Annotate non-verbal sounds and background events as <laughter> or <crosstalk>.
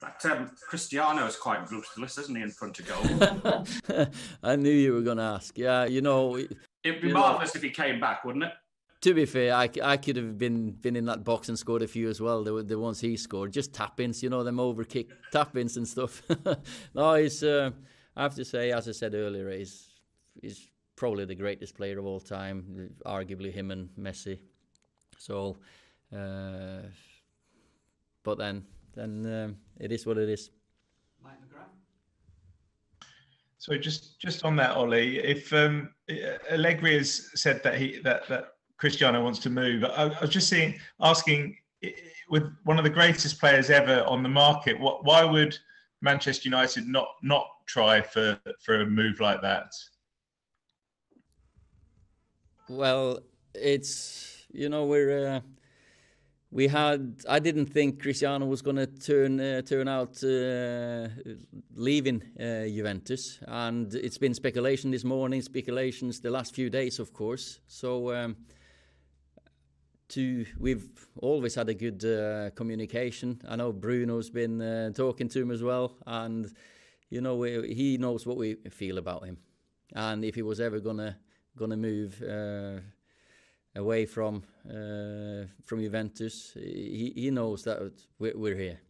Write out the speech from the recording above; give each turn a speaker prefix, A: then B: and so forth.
A: That um, Cristiano is quite ruthless, isn't he, in front of goal? <laughs>
B: I knew you were going to ask. Yeah, you know.
A: It'd be marvellous if he came back, wouldn't it?
B: To be fair, I, I could have been been in that box and scored a few as well. The, the ones he scored, just tap ins, you know, them over kick tap ins and stuff. <laughs> no, he's. Uh, I have to say, as I said earlier, he's he's probably the greatest player of all time, arguably him and Messi. So, uh, but then then um, it is what it is. Mike McGrath.
C: So just just on that, Ole, if um, Allegri has said that he that that Cristiano wants to move, I, I was just seeing asking with one of the greatest players ever on the market, what why would Manchester United not not try for for a move like that?
B: Well, it's you know we're uh, we had I didn't think Cristiano was going to turn uh, turn out uh, leaving uh, Juventus, and it's been speculation this morning, speculations the last few days, of course. So. Um, to, we've always had a good uh, communication. I know Bruno's been uh, talking to him as well, and you know we, he knows what we feel about him. And if he was ever gonna gonna move uh, away from uh, from Juventus. He he knows that we're, we're here.